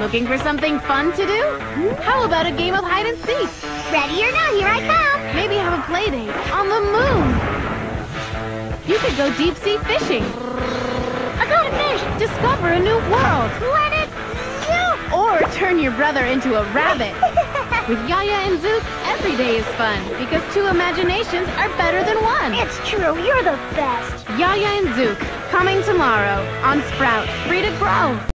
Looking for something fun to do? How about a game of hide and seek? Ready or not, here I come. Maybe have a play date on the moon. You could go deep sea fishing. I got a fish. Discover a new world. Planet Zoo. Or turn your brother into a rabbit. With Yaya and Zouk, every day is fun because two imaginations are better than one. It's true, you're the best. Yaya and Zouk, coming tomorrow on Sprout, free to grow.